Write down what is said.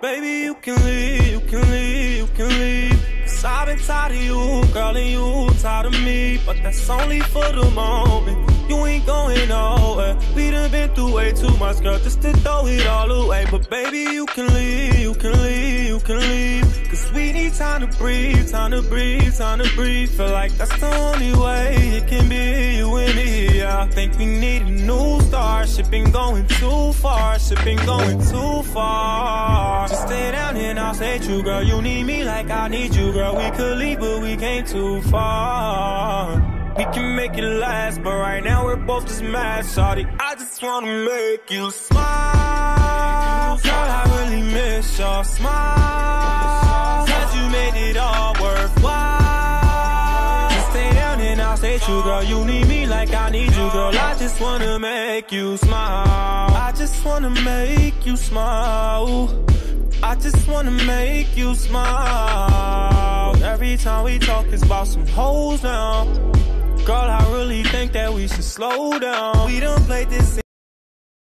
Baby, you can leave, you can leave, you can leave. Cause I've been tired of you, girl, and you tired of me. But that's only for the moment. You ain't going nowhere. We done been through way too much, girl, just to throw it all away. But baby, you can leave, you can time to breathe, time to breathe, time to breathe. Feel like that's the only way it can be you and me. I think we need a new start. Shit been going too far, shit been going too far. Just stay down and I'll say true, girl. You need me like I need you, girl. We could leave, but we came too far. We can make it last, but right now we're both just mad, shawty. I just wanna make you smile. Girl, I really miss your smile. Cause you made it all worthwhile. Just stay down and I'll stay true, girl. You need me like I need you, girl. I just wanna make you smile. I just wanna make you smile. I just wanna make you smile. Every time we talk, it's about some hoes now. Girl, I really think that we should slow down. We done played this.